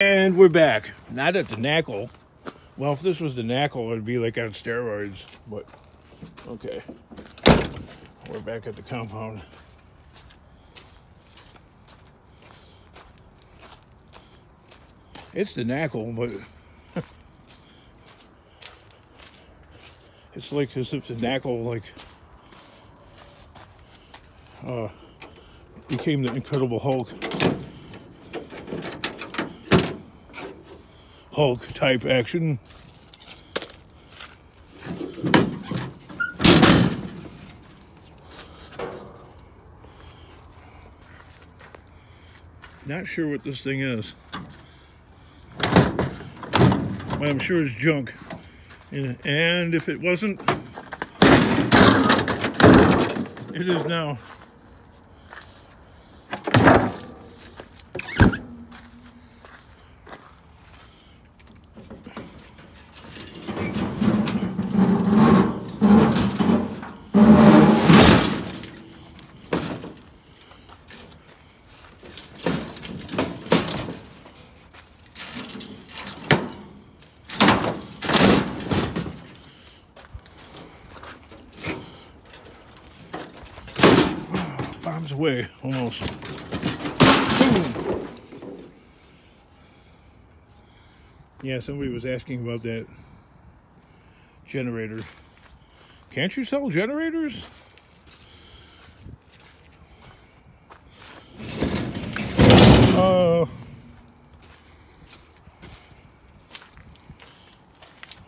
And we're back. Not at the knackle. Well, if this was the knackle, it'd be like on steroids. But, okay. We're back at the compound. It's the knackle, but it's like as if the knackle, like, uh, became the Incredible Hulk. Hulk type action. Not sure what this thing is. I'm sure it's junk. And if it wasn't, it is now. Away almost. Boom. Yeah, somebody was asking about that generator. Can't you sell generators? Uh,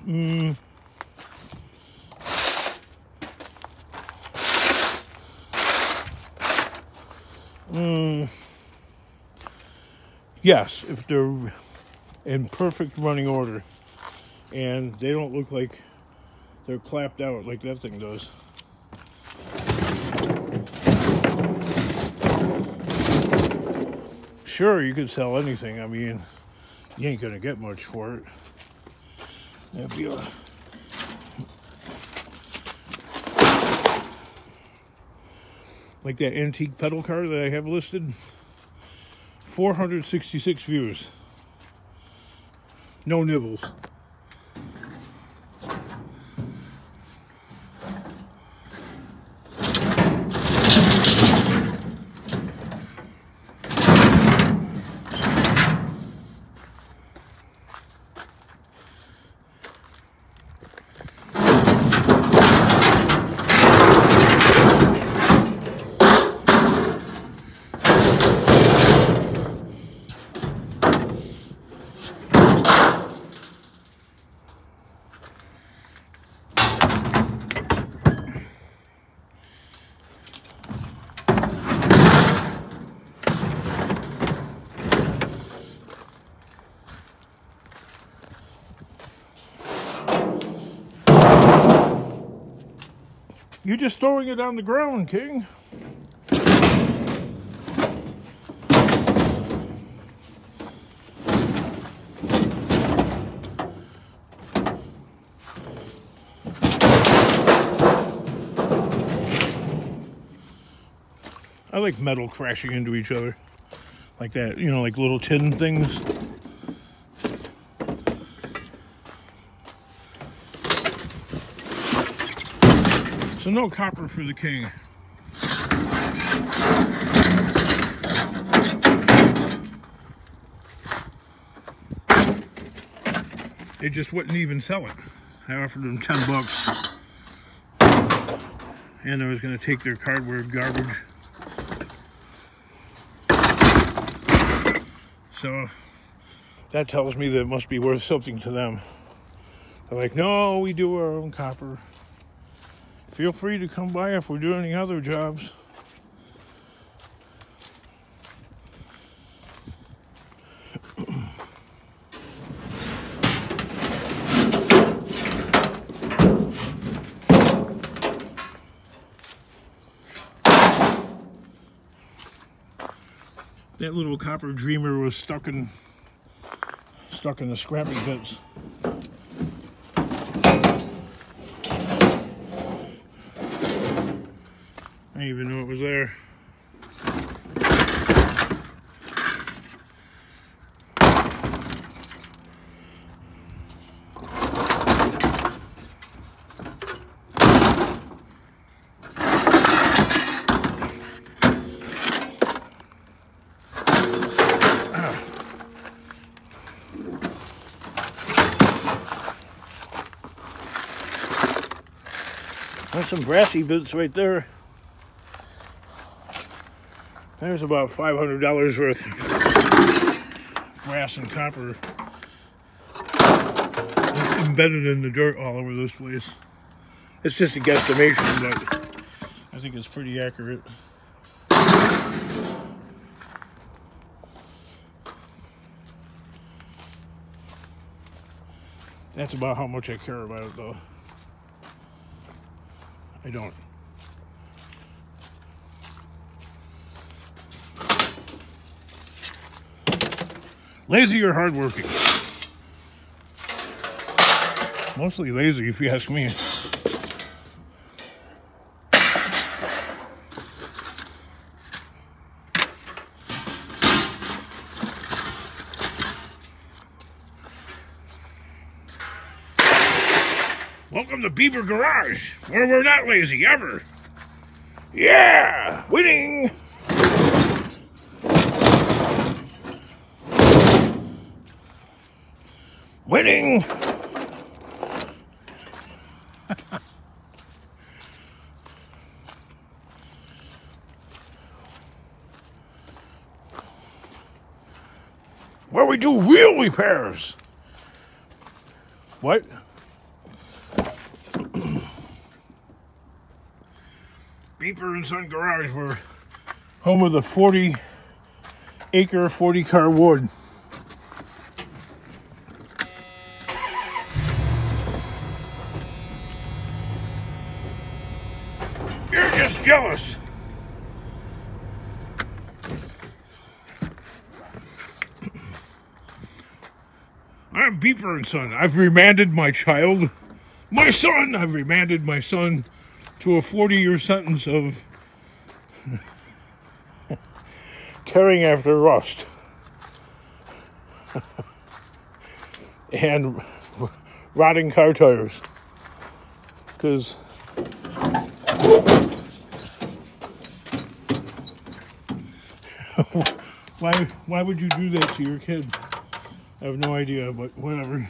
mm, yes, if they're in perfect running order and they don't look like they're clapped out like that thing does. Sure, you could sell anything. I mean, you ain't gonna get much for it. That'd be a like that antique pedal car that I have listed. 466 views. No nibbles. You're just throwing it on the ground, King. I like metal crashing into each other. Like that, you know, like little tin things. No copper for the king. They just wouldn't even sell it. I offered them 10 bucks. And I was going to take their cardboard garbage. So that tells me that it must be worth something to them. They're like, no, we do our own copper. Feel free to come by if we're doing any other jobs. that little copper dreamer was stuck in stuck in the scrapping bits. I didn't even know it was there. There's some brassy boots right there. There's about $500 worth of brass and copper embedded in the dirt all over this place. It's just a guesstimation, but I think it's pretty accurate. That's about how much I care about it, though. I don't. Lazy or hardworking? Mostly lazy, if you ask me. Welcome to Beaver Garage, where we're not lazy ever. Yeah, winning. Winning. where we do wheel repairs. What? Beeper and Son Garage were home of the 40 acre, 40 car wood. You're just jealous. And Son. I've remanded my child, my son, I've remanded my son to a 40 year sentence of carrying after rust and rotting car tires. Because why why would you do that to your kid? I have no idea, but whatever.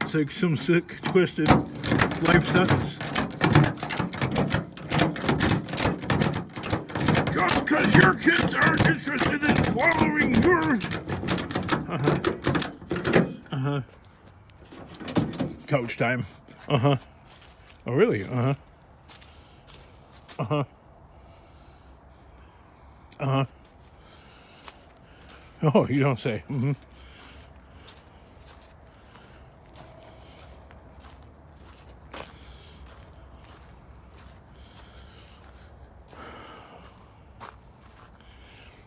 It's like some sick, twisted life sentence. Just because your kids aren't interested in following your... Uh-huh. Uh-huh. Coach time. Uh-huh. Oh, really? Uh-huh. Uh-huh. Uh-huh. Oh, you don't say. Mm-hmm.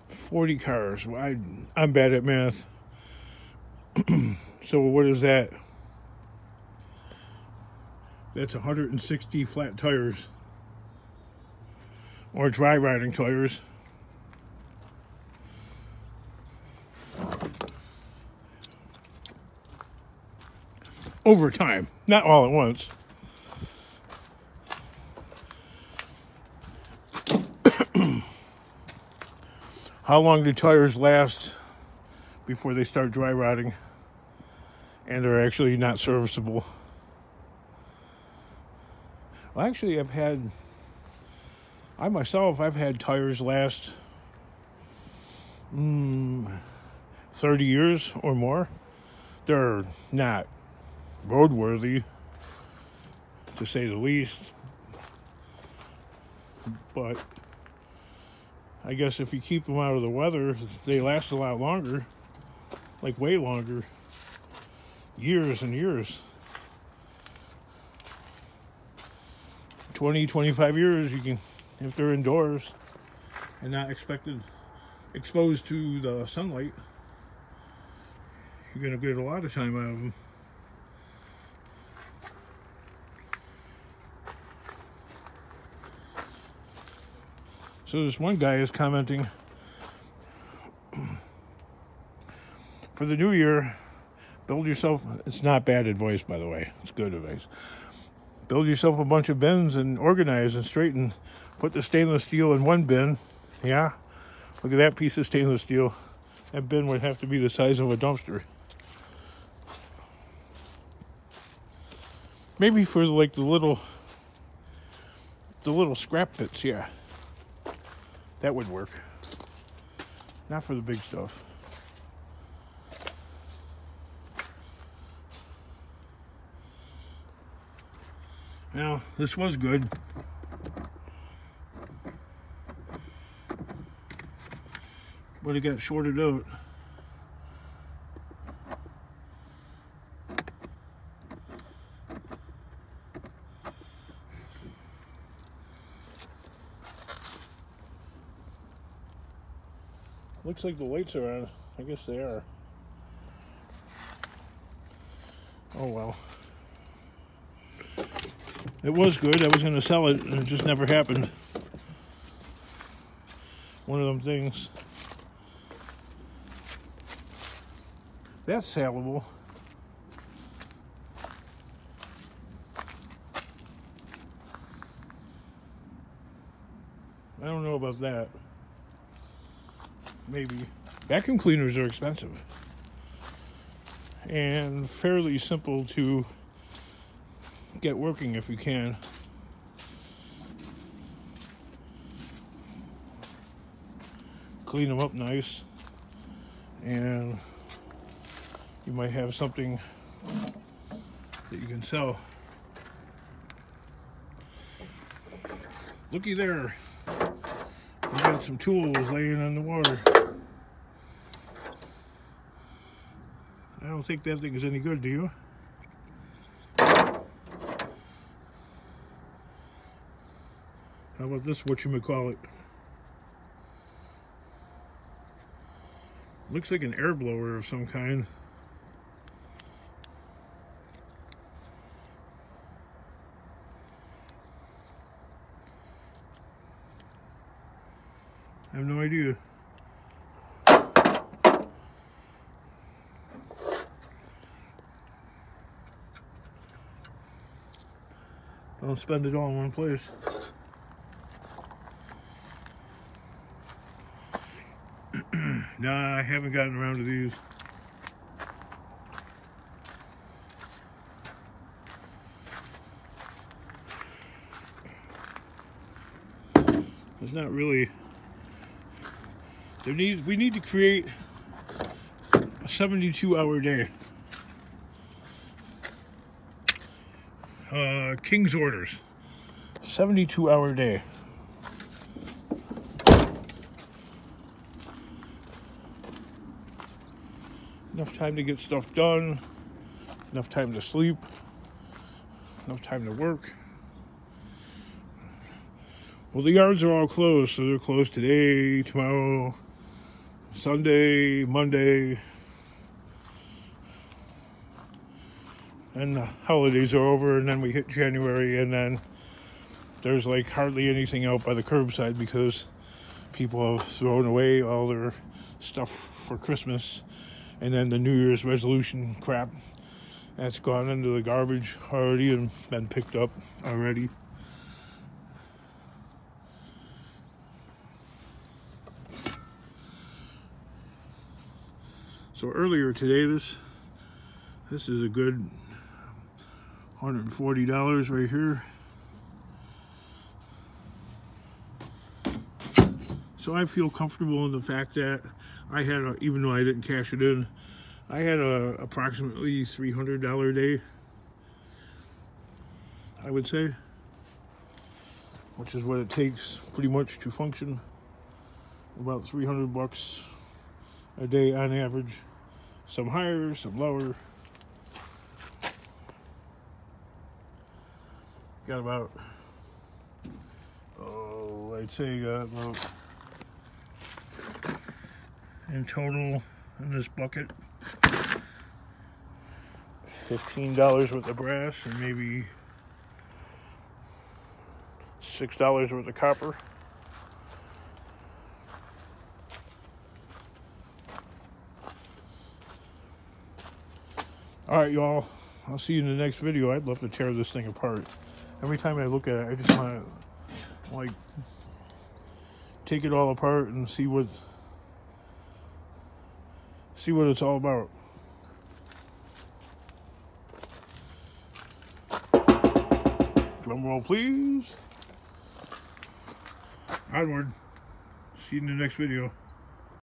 Forty cars. I, I'm bad at math. so what is that? That's 160 flat tires or dry riding tires. Over time, not all at once. How long do tires last before they start dry rotting and are actually not serviceable? Well, actually, I've had I myself, I've had tires last mm, 30 years or more. They're not roadworthy, to say the least. But I guess if you keep them out of the weather, they last a lot longer, like way longer, years and years. 20, 25 years, you can if they're indoors. And not expected exposed to the sunlight. You're going to get a lot of time out of them so this one guy is commenting for the new year build yourself it's not bad advice by the way. It's good advice build yourself a bunch of bins and organize and straighten Put the stainless steel in one bin. Yeah. Look at that piece of stainless steel. That bin would have to be the size of a dumpster. Maybe for like the little the little scrap pits, yeah. That would work. Not for the big stuff. Now, this was good. But it got shorted out. Looks like the lights are on. I guess they are. Oh well. It was good. I was going to sell it, and it just never happened. One of them things. That's sellable. I don't know about that. Maybe. Vacuum cleaners are expensive. And fairly simple to get working if you can. Clean them up nice, and you might have something that you can sell. Looky there. We got some tools laying in the water. I don't think that thing is any good, do you? How about this, what you call it? Looks like an air blower of some kind. I have no idea. Don't spend it all in one place. No, I haven't gotten around to these. It's not really. There needs. We need to create a 72-hour day. Uh, King's orders. 72-hour day. Enough time to get stuff done, enough time to sleep, enough time to work. Well, the yards are all closed, so they're closed today, tomorrow, Sunday, Monday. And the holidays are over, and then we hit January, and then there's like hardly anything out by the curbside because people have thrown away all their stuff for Christmas and then the New Year's resolution crap that's gone into the garbage already and been picked up already. So earlier today, this this is a good $140 right here. So I feel comfortable in the fact that I had, a, even though I didn't cash it in, I had a approximately $300 a day, I would say, which is what it takes pretty much to function. About 300 bucks a day on average. Some higher, some lower. Got about, oh, I'd say got about in total in this bucket. $15 worth of brass and maybe $6 worth of copper. All right, y'all. I'll see you in the next video. I'd love to tear this thing apart. Every time I look at it, I just want to, like, take it all apart and see what see what it's all about. Drum roll, please. Onward. See you in the next video.